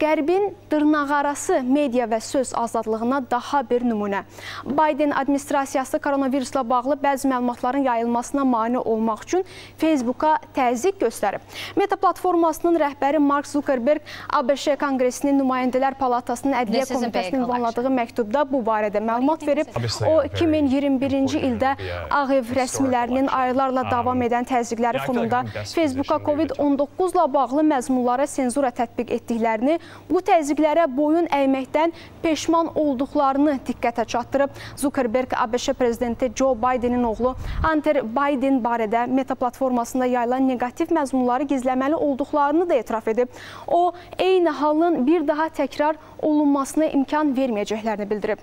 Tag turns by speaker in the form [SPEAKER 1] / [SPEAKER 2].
[SPEAKER 1] Qərbin dırnaqarası media və söz azadlığına daha bir nümunə. Biden administrasiyası koronavirusla bağlı bəzi məlumatların yayılmasına mane olmaq üçün Facebooka təzyiq göstərib. Meta platformasının rəhbəri Mark Zuckerberg ABŞ Konqresinin Nümayəndələr Palatasının Ədliyyə Komitəsinin ünvanladığı məktubda bu barədə məlumat verib. O 2021-ci ildə Ağ Ev rəsmilərinin aylarla davam edən təzyiqləri fonunda Facebooka COVID-19 ilə bağlı məzmunlara senzura tətbiq etdiklərini bu təzyiqlərə boyun əyməkdən peşman olduqlarını diqqətə çatdırıb. Zuckerberg ABŞ prezidenti Joe Bidenin oğlu Hunter Biden barədə Meta platformasında yayılan negativ məzmunları gizləməli olduqlarını da etiraf edib. O, eyni halın bir daha təkrar olunmasına imkan verməyəcəklərini bildirib.